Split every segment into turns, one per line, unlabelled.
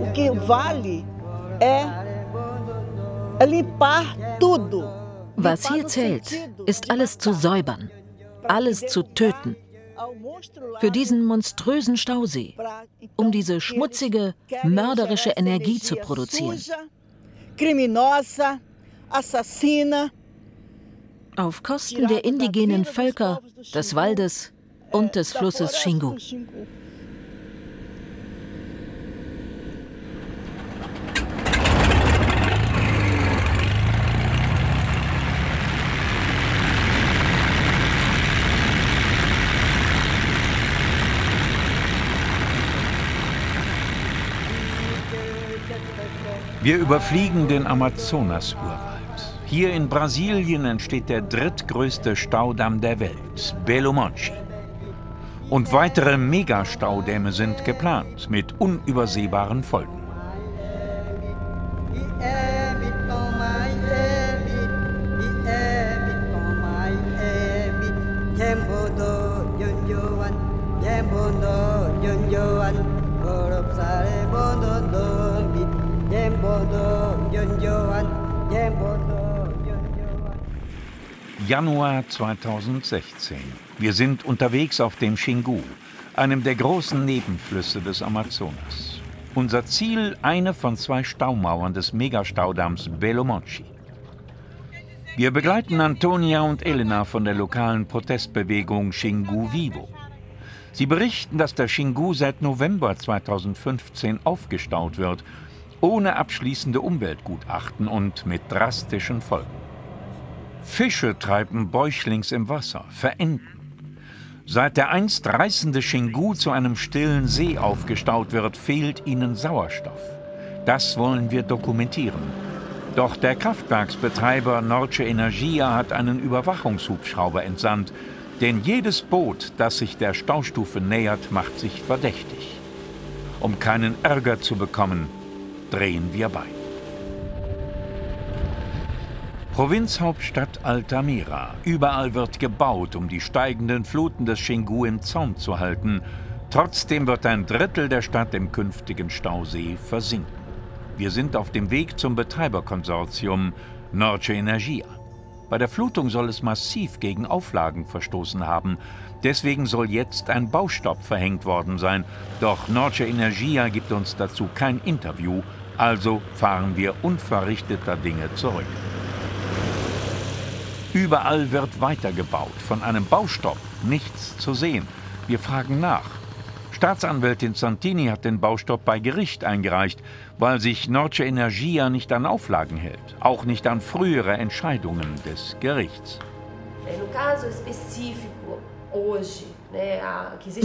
O que vale é, é limpar tudo.
Was hier zählt, ist alles zu säubern, alles zu töten. Für diesen monströsen Stausee, um diese schmutzige, mörderische Energie zu produzieren. Auf Kosten der indigenen Völker, des Waldes und des Flusses Xingu.
Wir überfliegen den Amazonas-Urwald. Hier in Brasilien entsteht der drittgrößte Staudamm der Welt, Belo Monte. Und weitere Megastaudämme sind geplant, mit unübersehbaren Folgen. Januar 2016. Wir sind unterwegs auf dem Xingu, einem der großen Nebenflüsse des Amazonas. Unser Ziel eine von zwei Staumauern des Megastaudamms Belo Monte. Wir begleiten Antonia und Elena von der lokalen Protestbewegung Xingu Vivo. Sie berichten, dass der Xingu seit November 2015 aufgestaut wird, ohne abschließende Umweltgutachten und mit drastischen Folgen. Fische treiben bäuchlings im Wasser, verenden. Seit der einst reißende Xingu zu einem stillen See aufgestaut wird, fehlt ihnen Sauerstoff. Das wollen wir dokumentieren. Doch der Kraftwerksbetreiber Norce Energia hat einen Überwachungshubschrauber entsandt, denn jedes Boot, das sich der Staustufe nähert, macht sich verdächtig. Um keinen Ärger zu bekommen, drehen wir bei. Provinzhauptstadt Altamira. Überall wird gebaut, um die steigenden Fluten des Xingu im Zaum zu halten. Trotzdem wird ein Drittel der Stadt im künftigen Stausee versinken. Wir sind auf dem Weg zum Betreiberkonsortium Norce Energia. Bei der Flutung soll es massiv gegen Auflagen verstoßen haben. Deswegen soll jetzt ein Baustopp verhängt worden sein. Doch Norce Energia gibt uns dazu kein Interview. Also fahren wir unverrichteter Dinge zurück. Überall wird weitergebaut, von einem Baustopp nichts zu sehen. Wir fragen nach. Staatsanwältin Santini hat den Baustopp bei Gericht eingereicht, weil sich Norce Energia nicht an Auflagen hält, auch nicht an frühere Entscheidungen des Gerichts.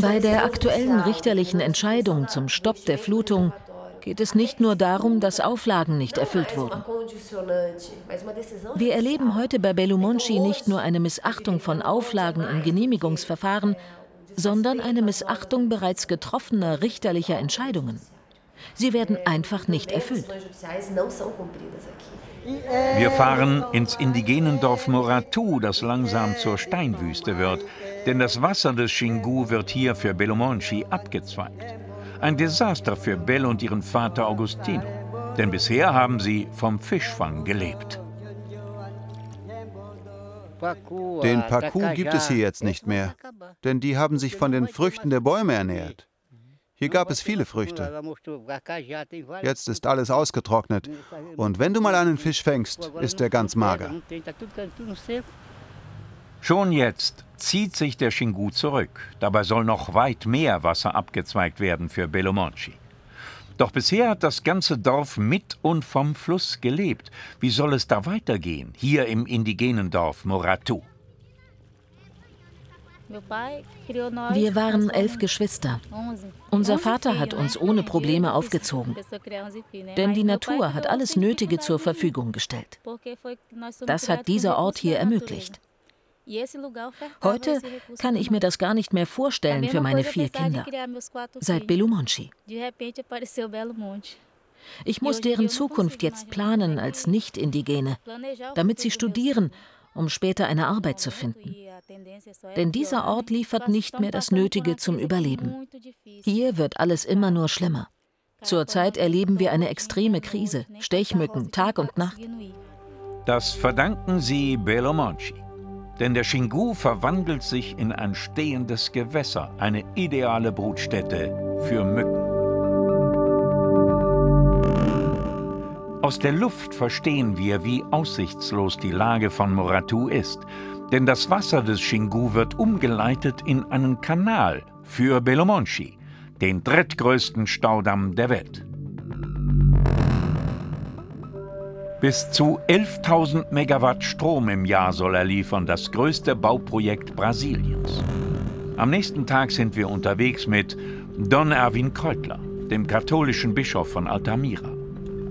Bei der aktuellen richterlichen Entscheidung zum Stopp der Flutung geht es nicht nur darum, dass Auflagen nicht erfüllt wurden. Wir erleben heute bei Bellumonci nicht nur eine Missachtung von Auflagen im Genehmigungsverfahren, sondern eine Missachtung bereits getroffener richterlicher Entscheidungen. Sie werden einfach nicht erfüllt.
Wir fahren ins indigenen Dorf Moratu, das langsam zur Steinwüste wird, denn das Wasser des Xingu wird hier für Belomonchi abgezweigt. Ein Desaster für Belle und ihren Vater Augustino. Denn bisher haben sie vom Fischfang gelebt.
Den Paku gibt es hier jetzt nicht mehr, denn die haben sich von den Früchten der Bäume ernährt. Hier gab es viele Früchte. Jetzt ist alles ausgetrocknet. Und wenn du mal einen Fisch fängst, ist er ganz mager.
Schon jetzt zieht sich der Xingu zurück. Dabei soll noch weit mehr Wasser abgezweigt werden für Belomonchi. Doch bisher hat das ganze Dorf mit und vom Fluss gelebt. Wie soll es da weitergehen, hier im indigenen Dorf Moratu?
Wir waren elf Geschwister. Unser Vater hat uns ohne Probleme aufgezogen, denn die Natur hat alles Nötige zur Verfügung gestellt. Das hat dieser Ort hier ermöglicht. Heute kann ich mir das gar nicht mehr vorstellen für meine vier Kinder. Seit Belo Monte. Ich muss deren Zukunft jetzt planen als Nicht-Indigene, damit sie studieren um später eine Arbeit zu finden. Denn dieser Ort liefert nicht mehr das Nötige zum Überleben. Hier wird alles immer nur schlimmer. Zurzeit erleben wir eine extreme Krise, Stechmücken Tag und Nacht.
Das verdanken sie Belo Monchi. Denn der Xingu verwandelt sich in ein stehendes Gewässer, eine ideale Brutstätte für Mücken. Aus der Luft verstehen wir, wie aussichtslos die Lage von Moratu ist. Denn das Wasser des Xingu wird umgeleitet in einen Kanal für Belomonchi, den drittgrößten Staudamm der Welt. Bis zu 11.000 Megawatt Strom im Jahr soll er liefern, das größte Bauprojekt Brasiliens. Am nächsten Tag sind wir unterwegs mit Don Erwin Kreutler, dem katholischen Bischof von Altamira.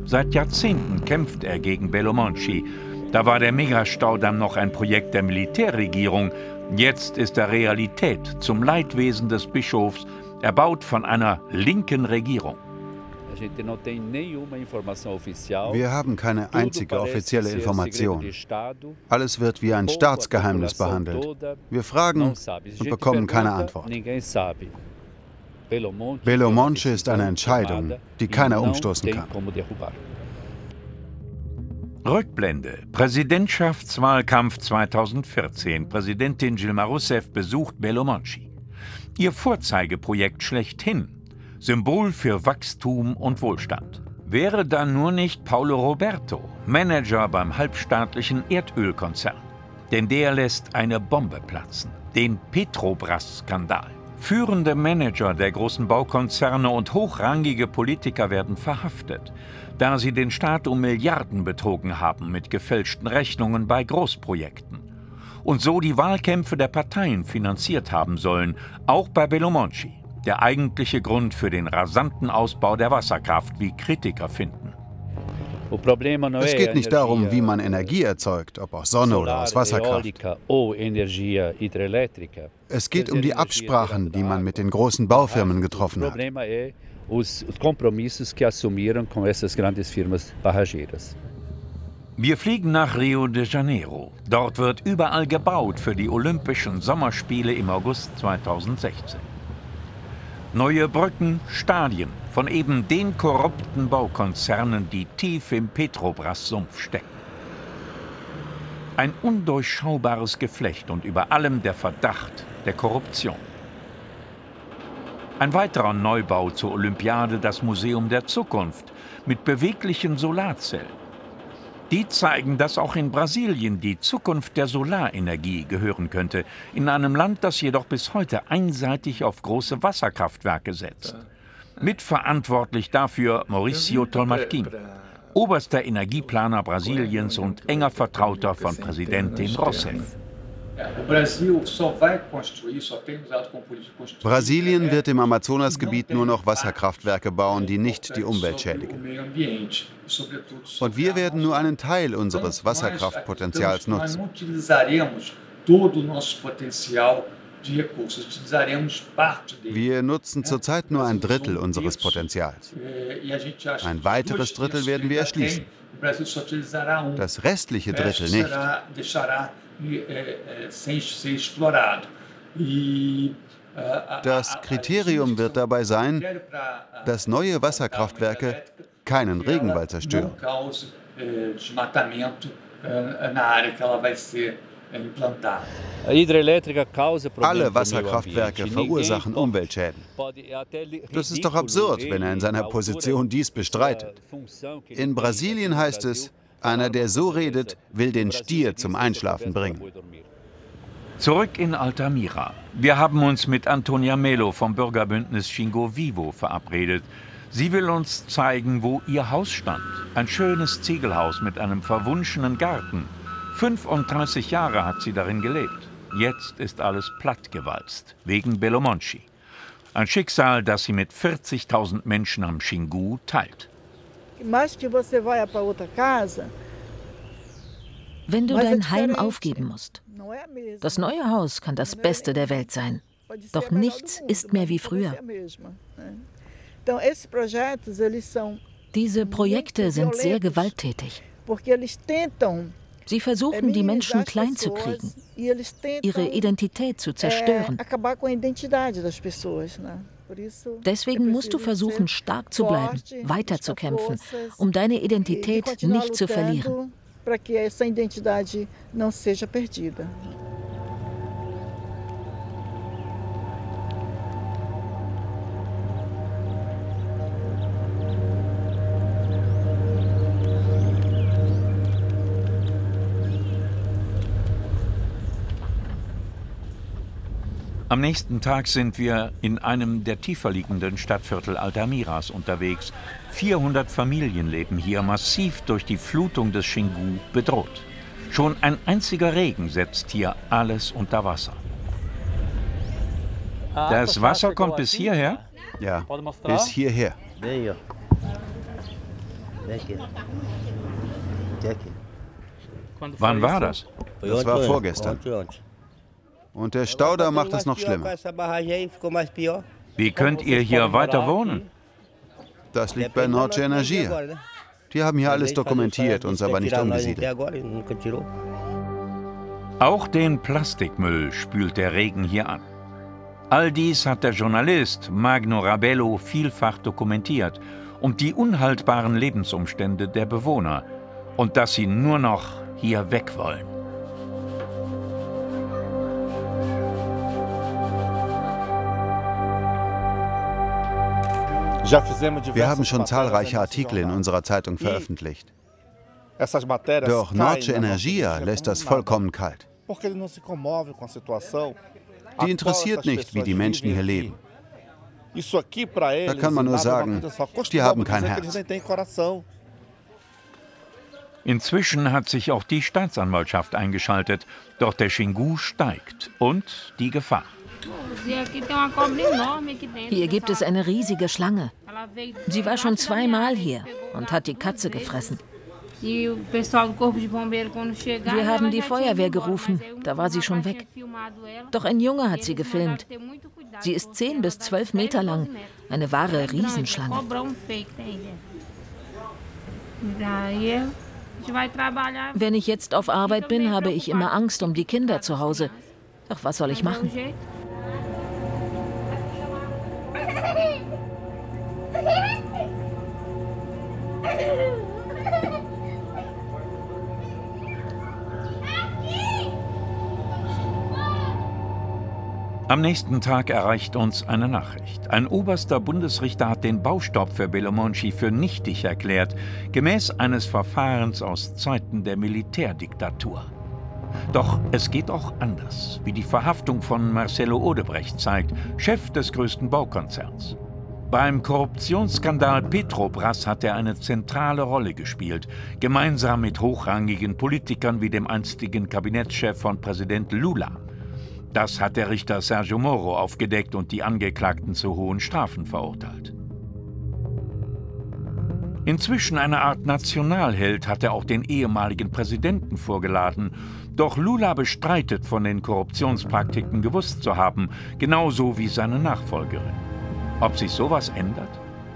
Seit Jahrzehnten kämpft er gegen Belomonchi. Da war der Megastaudamm noch ein Projekt der Militärregierung. Jetzt ist er Realität zum Leidwesen des Bischofs, erbaut von einer linken Regierung.
Wir haben keine einzige offizielle Information. Alles wird wie ein Staatsgeheimnis behandelt. Wir fragen und bekommen keine Antwort. Belo Monte ist eine Entscheidung, die keiner umstoßen kann.
Rückblende. Präsidentschaftswahlkampf 2014. Präsidentin Dilma Rousseff besucht Belo Monte. Ihr Vorzeigeprojekt schlechthin Symbol für Wachstum und Wohlstand. Wäre da nur nicht Paulo Roberto, Manager beim halbstaatlichen Erdölkonzern. Denn der lässt eine Bombe platzen, den Petrobras-Skandal. Führende Manager der großen Baukonzerne und hochrangige Politiker werden verhaftet, da sie den Staat um Milliarden betrogen haben mit gefälschten Rechnungen bei Großprojekten. Und so die Wahlkämpfe der Parteien finanziert haben sollen, auch bei Belomonci der eigentliche Grund für den rasanten Ausbau der Wasserkraft, wie Kritiker finden.
Es geht nicht darum, wie man Energie erzeugt, ob aus Sonne oder aus Wasserkraft. Es geht um die Absprachen, die man mit den großen Baufirmen getroffen hat.
Wir fliegen nach Rio de Janeiro. Dort wird überall gebaut für die Olympischen Sommerspiele im August 2016. Neue Brücken, Stadien von eben den korrupten Baukonzernen, die tief im Petrobras-Sumpf stecken. Ein undurchschaubares Geflecht und über allem der Verdacht der Korruption. Ein weiterer Neubau zur Olympiade, das Museum der Zukunft mit beweglichen Solarzellen. Die zeigen, dass auch in Brasilien die Zukunft der Solarenergie gehören könnte, in einem Land, das jedoch bis heute einseitig auf große Wasserkraftwerke setzt. Mitverantwortlich dafür Mauricio Tolmasquim, oberster Energieplaner Brasiliens und enger Vertrauter von Präsidentin Rousseff.
Brasilien wird im Amazonasgebiet nur noch Wasserkraftwerke bauen, die nicht die Umwelt schädigen. Und wir werden nur einen Teil unseres Wasserkraftpotenzials nutzen. Wir nutzen zurzeit nur ein Drittel unseres Potenzials. Ein weiteres Drittel werden wir erschließen. Das restliche Drittel nicht. Das Kriterium wird dabei sein, dass neue Wasserkraftwerke keinen Regenwald zerstören. Alle Wasserkraftwerke verursachen Umweltschäden. Das ist doch absurd, wenn er in seiner Position dies bestreitet. In Brasilien heißt es, einer, der so redet, will den Stier zum Einschlafen bringen.
Zurück in Altamira. Wir haben uns mit Antonia Melo vom Bürgerbündnis Xingo Vivo verabredet. Sie will uns zeigen, wo ihr Haus stand. Ein schönes Ziegelhaus mit einem verwunschenen Garten. 35 Jahre hat sie darin gelebt. Jetzt ist alles plattgewalzt, wegen Belomonchi. Ein Schicksal, das sie mit 40.000 Menschen am Xingu teilt.
Wenn du dein Heim aufgeben musst. Das neue Haus kann das Beste der Welt sein. Doch nichts ist mehr wie früher. Diese Projekte sind sehr gewalttätig. Sie versuchen, die Menschen klein zu kriegen, ihre Identität zu zerstören. Deswegen musst du versuchen, stark zu bleiben, weiterzukämpfen, um deine Identität nicht zu verlieren.
Para que essa identidade não seja perdida.
Am nächsten Tag sind wir in einem der tiefer liegenden Stadtviertel Altamiras unterwegs. 400 Familien leben hier, massiv durch die Flutung des Xingu bedroht. Schon ein einziger Regen setzt hier alles unter Wasser. Das Wasser kommt bis hierher?
Ja, bis hierher.
Wann war das?
Das war vorgestern. Und der Staudamm macht es noch schlimmer.
Wie könnt ihr hier weiter wohnen?
Das liegt bei Norte Energia. Die haben hier alles dokumentiert, uns aber nicht umgesiedelt.
Auch den Plastikmüll spült der Regen hier an. All dies hat der Journalist Magno Rabello vielfach dokumentiert und die unhaltbaren Lebensumstände der Bewohner und dass sie nur noch hier weg wollen.
Wir haben schon zahlreiche Artikel in unserer Zeitung veröffentlicht. Doch Norte Energia lässt das vollkommen kalt. Die interessiert nicht, wie die Menschen hier leben. Da kann man nur sagen, die haben kein Herz.
Inzwischen hat sich auch die Staatsanwaltschaft eingeschaltet, doch der Xingu steigt und die Gefahr.
Hier gibt es eine riesige Schlange. Sie war schon zweimal hier und hat die Katze gefressen. Wir haben die Feuerwehr gerufen, da war sie schon weg. Doch ein Junge hat sie gefilmt. Sie ist 10 bis 12 Meter lang, eine wahre Riesenschlange. Wenn ich jetzt auf Arbeit bin, habe ich immer Angst um die Kinder zu Hause. Doch was soll ich machen?
Am nächsten Tag erreicht uns eine Nachricht. Ein oberster Bundesrichter hat den Baustopp für Belomonci für nichtig erklärt, gemäß eines Verfahrens aus Zeiten der Militärdiktatur. Doch es geht auch anders, wie die Verhaftung von Marcelo Odebrecht zeigt, Chef des größten Baukonzerns. Beim Korruptionsskandal Petrobras hat er eine zentrale Rolle gespielt, gemeinsam mit hochrangigen Politikern wie dem einstigen Kabinettschef von Präsident Lula. Das hat der Richter Sergio Moro aufgedeckt und die Angeklagten zu hohen Strafen verurteilt. Inzwischen eine Art Nationalheld hat er auch den ehemaligen Präsidenten vorgeladen. Doch Lula bestreitet, von den Korruptionspraktiken gewusst zu haben, genauso wie seine Nachfolgerin. Ob sich sowas ändert?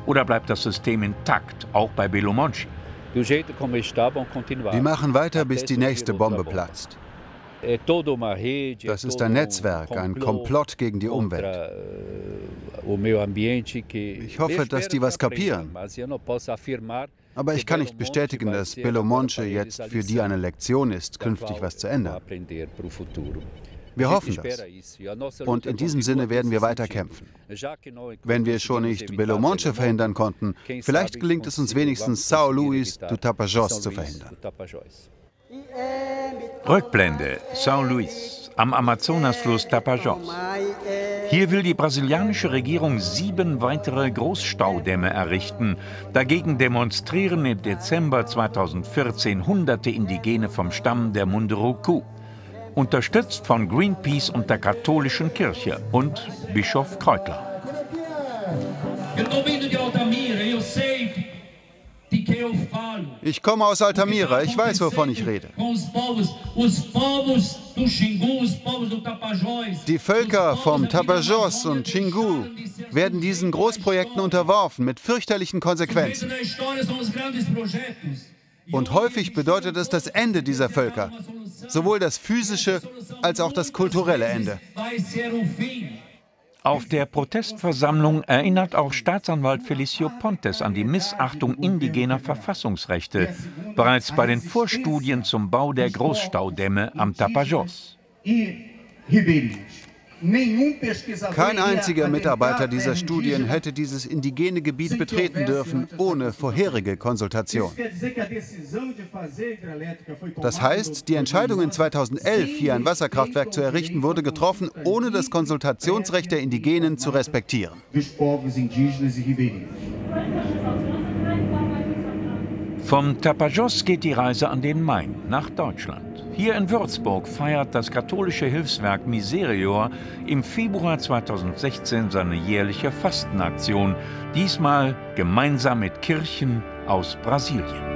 Oder bleibt das System intakt, auch bei Belo Monchi?
Die machen weiter, bis die nächste Bombe platzt. Das ist ein Netzwerk, ein Komplott gegen die Umwelt. Eh, ich hoffe, dass die was kapieren. Aber ich kann nicht bestätigen, dass Belo Monte jetzt für die eine Lektion ist, künftig was zu ändern. Wir hoffen das. Und in diesem Sinne werden wir weiter kämpfen. Wenn wir schon nicht Belo Monte verhindern konnten, vielleicht gelingt es uns wenigstens, São Luís do Tapajós zu verhindern.
Rückblende, São Luís, am Amazonasfluss Tapajós. Hier will die brasilianische Regierung sieben weitere Großstaudämme errichten. Dagegen demonstrieren im Dezember 2014 hunderte Indigene vom Stamm der Munduruku unterstützt von Greenpeace und der katholischen Kirche und Bischof Kreutler.
Ich komme aus Altamira, ich weiß, wovon ich rede. Die Völker vom Tapajós und Xingu werden diesen Großprojekten unterworfen mit fürchterlichen Konsequenzen. Und häufig bedeutet es das Ende dieser Völker. Sowohl das physische als auch das kulturelle Ende.
Auf der Protestversammlung erinnert auch Staatsanwalt Felicio Pontes an die Missachtung indigener Verfassungsrechte, bereits bei den Vorstudien zum Bau der Großstaudämme am Tapajós.
Kein einziger Mitarbeiter dieser Studien hätte dieses indigene Gebiet betreten dürfen, ohne vorherige Konsultation. Das heißt, die Entscheidung in 2011, hier ein Wasserkraftwerk zu errichten, wurde getroffen, ohne das Konsultationsrecht der Indigenen zu respektieren.
Vom Tapajos geht die Reise an den Main nach Deutschland. Hier in Würzburg feiert das katholische Hilfswerk Miserior im Februar 2016 seine jährliche Fastenaktion, diesmal gemeinsam mit Kirchen aus Brasilien.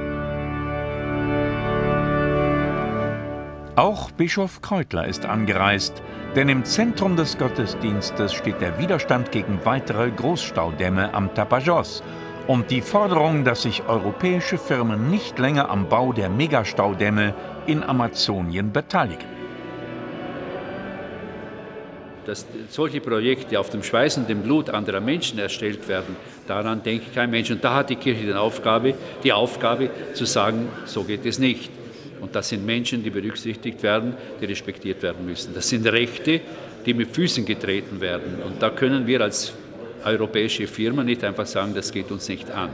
Auch Bischof Kreutler ist angereist, denn im Zentrum des Gottesdienstes steht der Widerstand gegen weitere Großstaudämme am Tapajos und die Forderung, dass sich europäische Firmen nicht länger am Bau der Megastaudämme in Amazonien beteiligen.
Dass solche Projekte auf dem Schweiß und dem Blut anderer Menschen erstellt werden, daran denkt kein Mensch. Und da hat die Kirche die Aufgabe, die Aufgabe zu sagen, so geht es nicht. Und das sind Menschen, die berücksichtigt werden, die respektiert werden müssen. Das sind Rechte, die mit Füßen getreten werden. Und da können wir als europäische Firma nicht einfach sagen, das geht uns nicht an.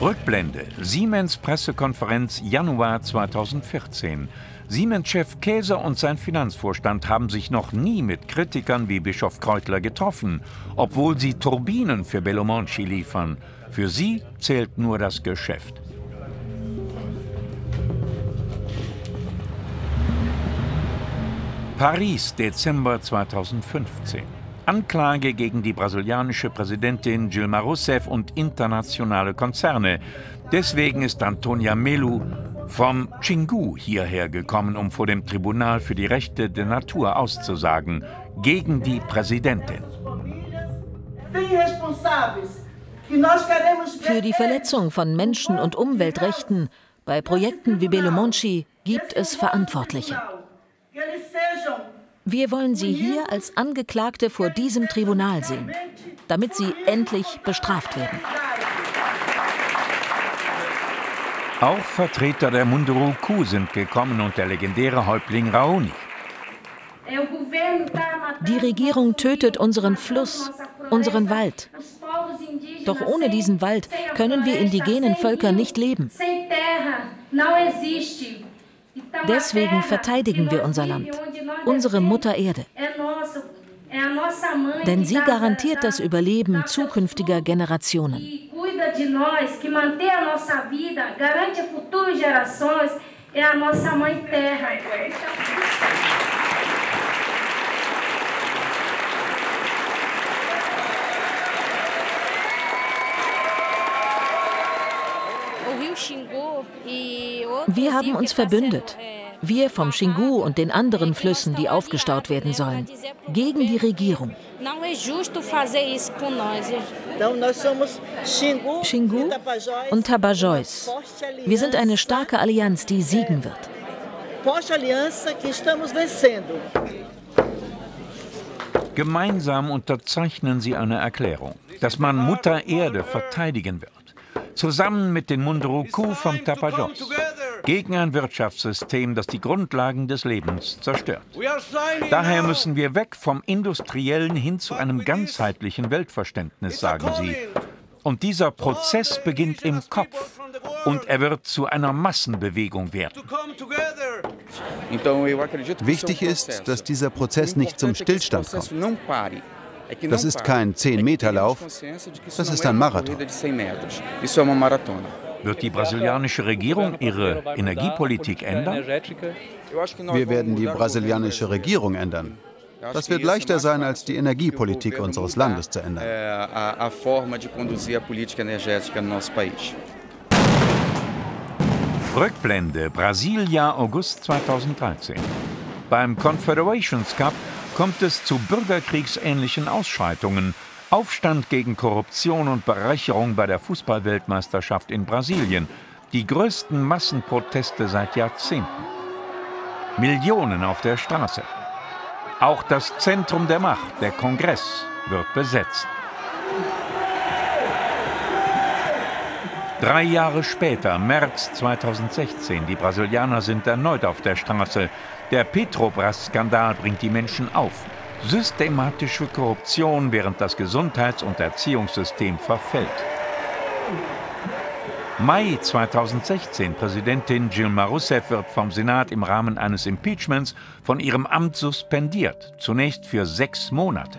Rückblende. Siemens Pressekonferenz Januar 2014. Siemens-Chef Käser und sein Finanzvorstand haben sich noch nie mit Kritikern wie Bischof Kreutler getroffen, obwohl sie Turbinen für Bellomonci liefern. Für sie zählt nur das Geschäft. Paris, Dezember 2015. Anklage gegen die brasilianische Präsidentin Dilma Rousseff und internationale Konzerne. Deswegen ist Antonia Melu vom Xingu hierher gekommen, um vor dem Tribunal für die Rechte der Natur auszusagen, gegen die Präsidentin.
Für die Verletzung von Menschen- und Umweltrechten bei Projekten wie Belo Monte gibt es Verantwortliche. Wir wollen Sie hier als Angeklagte vor diesem Tribunal sehen, damit Sie endlich bestraft werden.
Auch Vertreter der Munduruku sind gekommen und der legendäre Häuptling Raoni.
Die Regierung tötet unseren Fluss, unseren Wald. Doch ohne diesen Wald können wir indigenen Völker nicht leben. Deswegen verteidigen wir unser Land, unsere Mutter Erde. Denn sie garantiert das Überleben zukünftiger Generationen. Wir haben uns verbündet. Wir vom Xingu und den anderen Flüssen, die aufgestaut werden sollen, gegen die Regierung. Xingu und Tabajós. Wir sind eine starke Allianz, die siegen wird.
Gemeinsam unterzeichnen sie eine Erklärung, dass man Mutter Erde verteidigen wird. Zusammen mit den Munduruku vom Tapajos, gegen ein Wirtschaftssystem, das die Grundlagen des Lebens zerstört. Daher müssen wir weg vom industriellen hin zu einem ganzheitlichen Weltverständnis, sagen sie. Und dieser Prozess beginnt im Kopf und er wird zu einer Massenbewegung werden.
Wichtig ist, dass dieser Prozess nicht zum Stillstand kommt. Das ist kein 10-Meter-Lauf, das ist ein Marathon.
Wird die brasilianische Regierung ihre Energiepolitik ändern?
Wir werden die brasilianische Regierung ändern. Das wird leichter sein, als die Energiepolitik unseres Landes zu ändern.
Rückblende Brasilia August 2013. Beim Confederations Cup kommt es zu bürgerkriegsähnlichen Ausschreitungen, Aufstand gegen Korruption und Bereicherung bei der Fußballweltmeisterschaft in Brasilien. Die größten Massenproteste seit Jahrzehnten. Millionen auf der Straße. Auch das Zentrum der Macht, der Kongress, wird besetzt. Drei Jahre später, März 2016, die Brasilianer sind erneut auf der Straße. Der Petrobras-Skandal bringt die Menschen auf. Systematische Korruption, während das Gesundheits- und Erziehungssystem verfällt. Mai 2016, Präsidentin Dilma Rousseff wird vom Senat im Rahmen eines Impeachments von ihrem Amt suspendiert, zunächst für sechs Monate.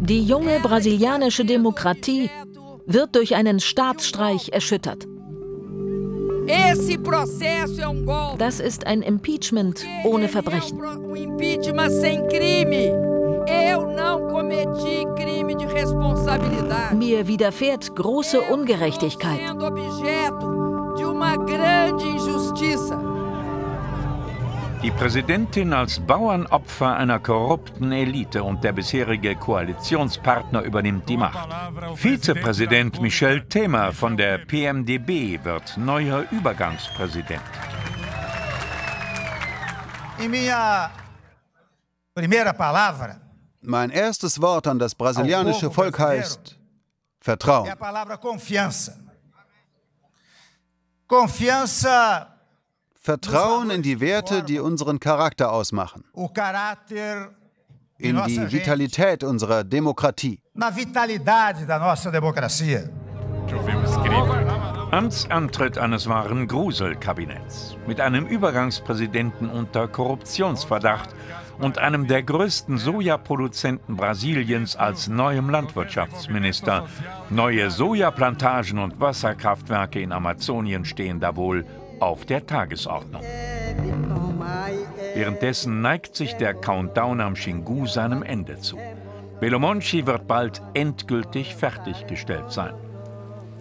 Die junge brasilianische Demokratie wird durch einen Staatsstreich erschüttert. Das ist ein Impeachment ohne Verbrechen. Mir widerfährt große Ungerechtigkeit.
Die Präsidentin als Bauernopfer einer korrupten Elite und der bisherige Koalitionspartner übernimmt die Macht. Vizepräsident Michel Temer von der PMDB wird neuer Übergangspräsident.
Mein erstes Wort an das brasilianische Volk heißt Vertrauen. Confiança Vertrauen in die Werte, die unseren Charakter ausmachen. In die Vitalität unserer Demokratie.
Amtsantritt eines wahren Gruselkabinetts mit einem Übergangspräsidenten unter Korruptionsverdacht und einem der größten Sojaproduzenten Brasiliens als neuem Landwirtschaftsminister. Neue Sojaplantagen und Wasserkraftwerke in Amazonien stehen da wohl auf der Tagesordnung. Währenddessen neigt sich der Countdown am Xingu seinem Ende zu. Belo Monchi wird bald endgültig fertiggestellt sein.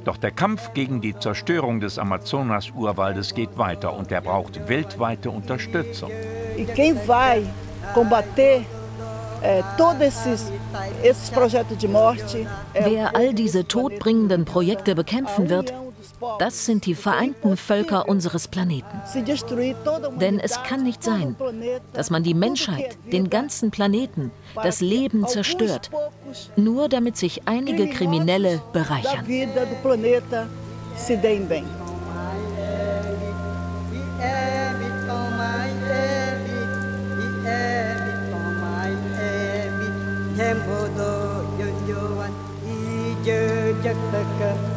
Doch der Kampf gegen die Zerstörung des Amazonas-Urwaldes geht weiter und er braucht weltweite Unterstützung.
E quem vai combater eh,
Wer all diese todbringenden Projekte bekämpfen wird, das sind die vereinten Völker unseres Planeten. Denn es kann nicht sein, dass man die Menschheit, den ganzen Planeten, das Leben zerstört, nur damit sich einige Kriminelle bereichern. Tempo do yo yo an i je jak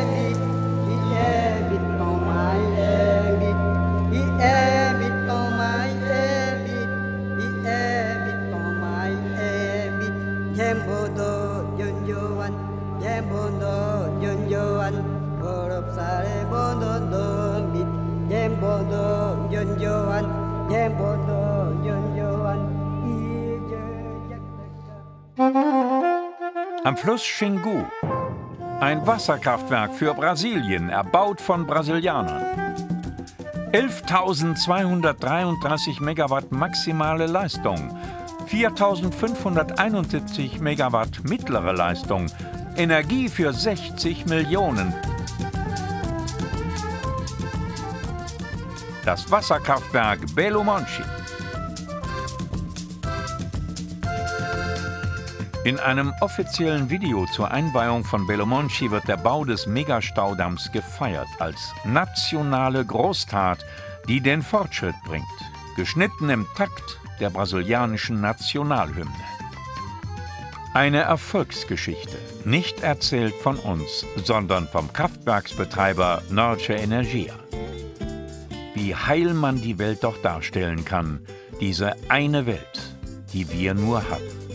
Fluss Xingu. Ein Wasserkraftwerk für Brasilien, erbaut von Brasilianern. 11.233 Megawatt maximale Leistung, 4.571 Megawatt mittlere Leistung, Energie für 60 Millionen. das Wasserkraftwerk Belo Monchi. In einem offiziellen Video zur Einweihung von Belo Monchi wird der Bau des Megastaudamms gefeiert als nationale Großtat, die den Fortschritt bringt, geschnitten im Takt der brasilianischen Nationalhymne. Eine Erfolgsgeschichte, nicht erzählt von uns, sondern vom Kraftwerksbetreiber Norte Energia wie heil man die Welt doch darstellen kann, diese eine Welt, die wir nur haben.